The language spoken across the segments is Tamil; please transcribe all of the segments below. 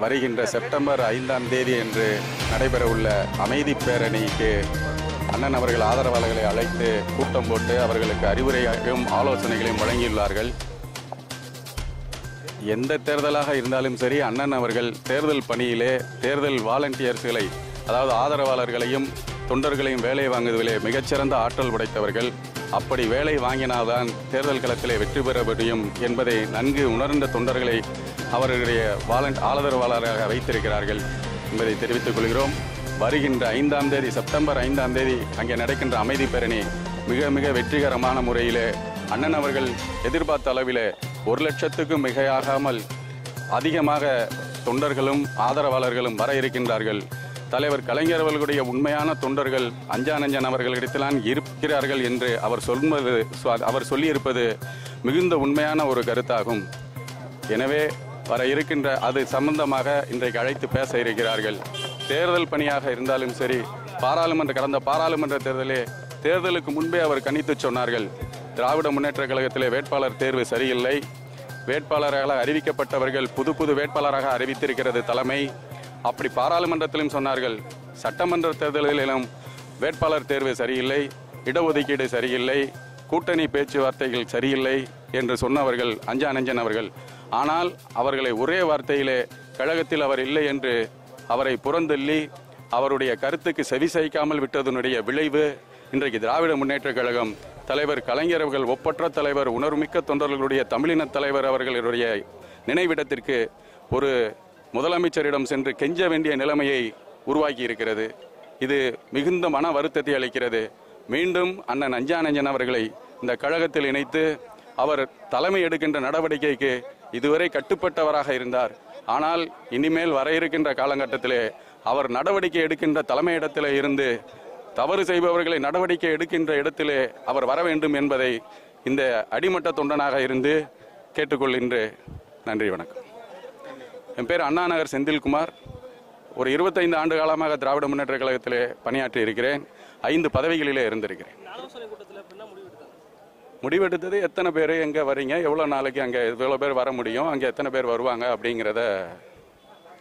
வருகின்ற செப்டம்பர் ஐந்தாம் தேதி என்று நடைபெறவுள்ள அமைதி பேரணிக்கு அண்ணன் அவர்கள் ஆதரவாளர்களை அழைத்து கூட்டம் போட்டு அவர்களுக்கு அறிவுரையும் ஆலோசனைகளையும் வழங்கியுள்ளார்கள். எந்த தேர்தலாக இருந்தாலும் சரி அண்ணன் அவர்கள் தேர்தல் பணியிலே தேர்தல் வாலண்டியர்ஸ்களை அதாவது ஆதரவாளர்களையும் தொண்டர்களையும் வேலை வாங்குவதிலே மிகச்சிறந்த ஆற்றல் உடைத்தவர்கள். அப்படி வேலை வாங்கினால்தான் தேர்தல் களத்திலே வெற்றி பெற முடியும் என்பதை நன்கு உணர்ந்த தொண்டர்களை அவர்களுடைய வாலண்ட் ஆதரவாளராக வைத்திருக்கிறார்கள் என்பதை தெரிவித்துக் கொள்கிறோம். வருகின்ற ஐந்தாம் தேதி செப்டம்பர் ஐந்தாம் தேதி அங்கே நடக்கின்ற அமைதி பேரணி மிக மிக வெற்றிகரமான முறையிலே அண்ணன் அவர்கள் எதிர்பார்த்த அளவிலே ஒரு லட்சத்துக்கும் மிகையாகாமல் அதிகமாக தொண்டர்களும் ஆதரவாளர்களும் வர இருக்கின்றார்கள். தலைவர் கலைஞர் அவர்களுடைய உண்மையான தொண்டர்கள் அஞ்சானஞ்சன் அவர்களிடத்திலான் இருக்கிறார்கள் என்று அவர் சொல்வது அவர் சொல்லியிருப்பது மிகுந்த உண்மையான ஒரு கருத்தாகும். எனவே வர இருக்கின்ற அது சம்பந்தமாக இன்றைக்கு அழைத்து பேச இருக்கிறார்கள். தேர்தல் பணியாக இருந்தாலும் சரி பாராளுமன்ற கடந்த பாராளுமன்ற தேர்தலே தேர்தலுக்கு முன்பே அவர் கணித்து சொன்னார்கள். திராவிட முன்னேற்ற கழகத்திலே வேட்பாளர் தேர்வு சரியில்லை. வேட்பாளராக அறிவிக்கப்பட்டவர்கள் புது புது வேட்பாளராக அறிவித்திருக்கிறது தலைமை. அப்படி பாராளுமன்றத்திலும் சொன்னார்கள். சட்டமன்ற தேர்தலிலும் வேட்பாளர் தேர்வு சரியில்லை இடஒதுக்கீடு சரியில்லை கூட்டணி பேச்சுவார்த்தைகள் சரியில்லை என்று சொன்னவர்கள் அஞ்சானஞ்சன் அவர்கள். ஆனால் அவர்களை ஒரே வார்த்தையிலே கழகத்தில் அவர் இல்லை என்று அவரை புறந்தள்ளி அவருடைய கருத்துக்கு செவிசாய்க்காமல் விட்டதனுடைய விளைவு இன்றைக்கு திராவிட முன்னேற்றக் கழகம் தலைவர் கலைஞர் அவர்கள் ஒப்பற்ற தலைவர் உணர்வுமிக்க தொண்டர்களுடைய தமிழின தலைவர் அவர்களுடைய நினைவிடத்திற்கு ஒரு முதலமைச்சரிடம் சென்று கெஞ்ச வேண்டிய நிலைமையை உருவாக்கி இருக்கிறது இது மிகுந்த மன வருத்தத்தை அளிக்கிறது. மீண்டும் அண்ணன் அஞ்சானஞ்சன் அவர்களை இந்த கழகத்தில் இணைத்து அவர் தலைமை எடுக்கின்ற நடவடிக்கைக்கு இதுவரை கட்டுப்பட்டவராக இருந்தார். ஆனால் இனிமேல் வர இருக்கின்ற காலகட்டத்திலே அவர் நடவடிக்கை எடுக்கின்ற தலைமையிடத்திலே இருந்து தவறு செய்பவர்களை நடவடிக்கை எடுக்கின்ற இடத்திலே அவர் வர வேண்டும் என்பதை இந்த அடிமட்ட தொண்டனாக இருந்து கேட்டுக்கொள்கின்ற நன்றி வணக்கம். என் பேர் அண்ணா நகர் செந்தில்குமார். ஒரு இருபத்தைந்து ஆண்டு காலமாக திராவிட முன்னேற்ற கழகத்திலே பணியாற்றி இருக்கிறேன். ஐந்து பதவிகளிலே இருந்திருக்கிறேன். முடிவெடுத்தது எத்தனை பேர் எங்கே வரீங்க எவ்வளோ நாளைக்கு அங்கே எவ்வளோ பேர் வர முடியும் அங்கே எத்தனை பேர் வருவாங்க அப்படிங்கிறத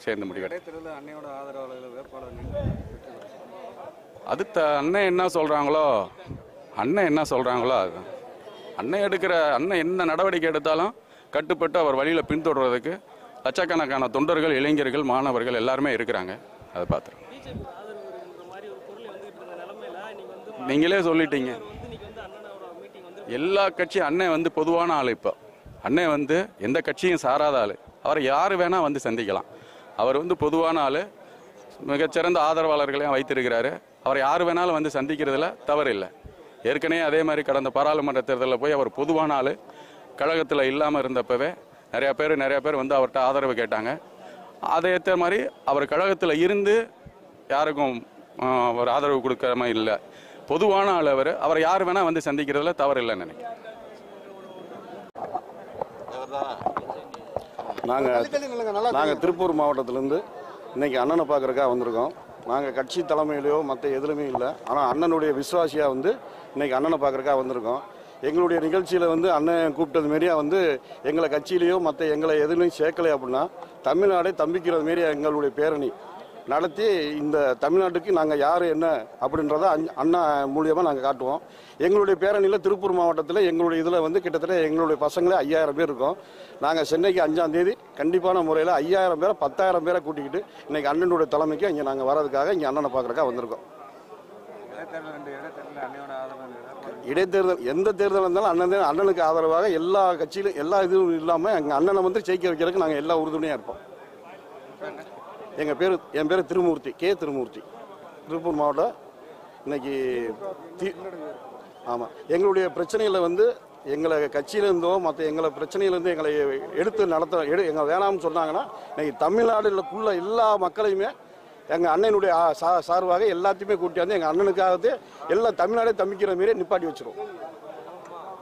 சேர்ந்து முடிவெடு இடைத்தேர்தலில் அன்னையோட ஆதரவாளர்கள் வேட்பாளர் நின்று வெற்றி பெற்றார். அது த அண்ணன் என்ன சொல்கிறாங்களோ அண்ணன் என்ன சொல்கிறாங்களோ அது. அண்ணன் எடுக்கிற அண்ணன் என்ன நடவடிக்கை எடுத்தாலும் கட்டுப்பட்டு அவர் வழியில் பின்தொடர்றதுக்கு லட்சக்கணக்கான தொண்டர்கள் இளைஞர்கள் மாணவர்கள் எல்லாருமே இருக்கிறாங்க. அதை பார்த்துருங்க. நீங்களே சொல்லிட்டீங்க. எல்லா கட்சியும் அண்ணன் வந்து பொதுவான ஆள் இப்போ. அண்ணன் வந்து எந்த கட்சியும் சாராத ஆள். அவரை யார் வேணால் வந்து சந்திக்கலாம். அவர் வந்து பொதுவான ஆள். மிகச்சிறந்த ஆதரவாளர்களையும் வைத்திருக்கிறாரு. அவர் யார் வேணாலும் வந்து சந்திக்கிறதுல தவறு இல்லை. ஏற்கனவே அதே மாதிரி கடந்த பாராளுமன்ற தேர்தலில் போய் அவர் பொதுவான ஆள். கழகத்தில் இல்லாமல் இருந்தப்பவே நிறையா பேர் நிறையா பேர் வந்து அவர்கிட்ட ஆதரவு கேட்டாங்க. அதை ஏற்ற மாதிரி அவர் கழகத்தில் இருந்து யாருக்கும் ஒரு ஆதரவு கொடுக்காம இல்லை. பொதுவான ஆள் அவர். அவர் யார் வேணால் வந்து சந்திக்கிறதுல தவறு இல்லைன்னு நினைக்கிறேன். நாங்கள் நாங்கள் திருப்பூர் மாவட்டத்திலேருந்து இன்னைக்கு அண்ணனை பார்க்குறக்காக வந்திருக்கோம். நாங்கள் கட்சி தலைமையிலையோ மற்ற எதுலையுமே இல்லை. ஆனால் அண்ணனுடைய விசுவாசியாக வந்து இன்னைக்கு அண்ணனை பார்க்குறக்காக வந்திருக்கோம். எங்களுடைய நிகழ்ச்சியில் வந்து அண்ணன் கூப்பிட்டது மாரியா வந்து எங்களை கட்சியிலையோ மற்ற எங்களை எதுலையும் சேர்க்கலை அப்படின்னா தமிழ்நாடே தம்பிக்கிறது மாரி எங்களுடைய பேரணி. நடத்தி இந்த தமிழ்நாட்டுக்கு நாங்கள் யார் என்ன அப்படின்றத அண்ணா மூலியமாக நாங்கள் காட்டுவோம். எங்களுடைய பேரணியில் திருப்பூர் மாவட்டத்தில் எங்களுடைய இதில் வந்து கிட்டத்தட்ட எங்களுடைய பசங்களே ஐயாயிரம் பேர் இருக்கோம். நாங்கள் சென்னைக்கு அஞ்சாம் தேதி கண்டிப்பான முறையில் ஐயாயிரம் பேரை பத்தாயிரம் பேரை கூட்டிக்கிட்டு இன்றைக்கி அண்ணனுடைய தலைமைக்கு இங்கே நாங்கள் வரதுக்காக இங்கே அண்ணனை பார்க்குறக்காக வந்திருக்கோம். இடைத்தேர்தல் எந்த தேர்தல் இருந்தாலும் அண்ணன் அண்ணனுக்கு ஆதரவாக எல்லா கட்சியிலும் எல்லா இதுவும் இல்லாமல் எங்கள் அண்ணனை வந்து ஜெயிக்க வைக்கிறதுக்கு நாங்கள் எல்லா உறுதுணையாக இருப்போம். எங்கள் பேர் என் பேர் திருமூர்த்தி கே திருமூர்த்தி. திருப்பூர் மாவட்டம் இன்னைக்கு தி ஆமாம் எங்களுடைய பிரச்சனைகளை வந்து எங்களை கட்சியிலேருந்தோ மற்ற எங்களை பிரச்சனையிலேருந்து எங்களை எடுத்து நடத்த எடு எங்களை வேணாம்னு சொன்னாங்கன்னா இன்னைக்கு தமிழ்நாடுக்குள்ள எல்லா மக்களையுமே எங்கள் அண்ணனுடைய சா- சார்பாக எல்லாத்தையுமே கூட்டியாந்து எங்கள் அண்ணனுக்காகவே எல்லா தமிழ்நாடே தம்பிக்கிற மாரி நிப்பாட்டி வச்சிரும்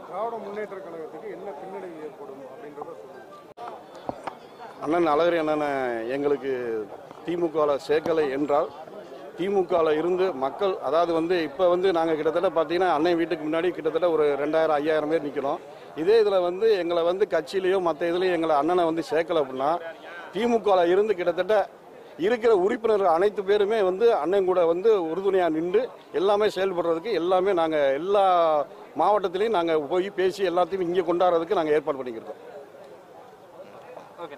திராவிட முன்னேற்ற கழகத்துக்கு என்ன பின்னடைவு ஏற்படும் அப்படின்றத அண்ணன் அழகரி அண்ணனை எங்களுக்கு திமுகவில் சேர்க்கலை என்றால் திமுகவில் இருந்து மக்கள் அதாவது வந்து இப்போ வந்து நாங்கள் கிட்டத்தட்ட பார்த்தீங்கன்னா அண்ணன் வீட்டுக்கு முன்னாடி கிட்டத்தட்ட ஒரு ரெண்டாயிரம் ஐயாயிரம் பேர் நிற்கிறோம் இதே இதில் வந்து எங்களை வந்து கட்சியிலையோ மற்ற இதுலேயும் எங்களை அண்ணனை வந்து சேர்க்கலை அப்படின்னா திமுகவில் இருந்து கிட்டத்தட்ட இருக்கிற உறுப்பினர்கள் அனைத்து பேருமே வந்து அண்ணன் கூட வந்து உறுதுணையாக நின்று எல்லாமே செயல்படுறதுக்கு எல்லாமே நாங்கள் எல்லா மாவட்டத்திலையும் நாங்கள் போய் பேசி எல்லாத்தையும் இங்கே கொண்டாடுறதுக்கு நாங்கள் ஏற்பாடு பண்ணிக்கிருக்கோம். ஓகே.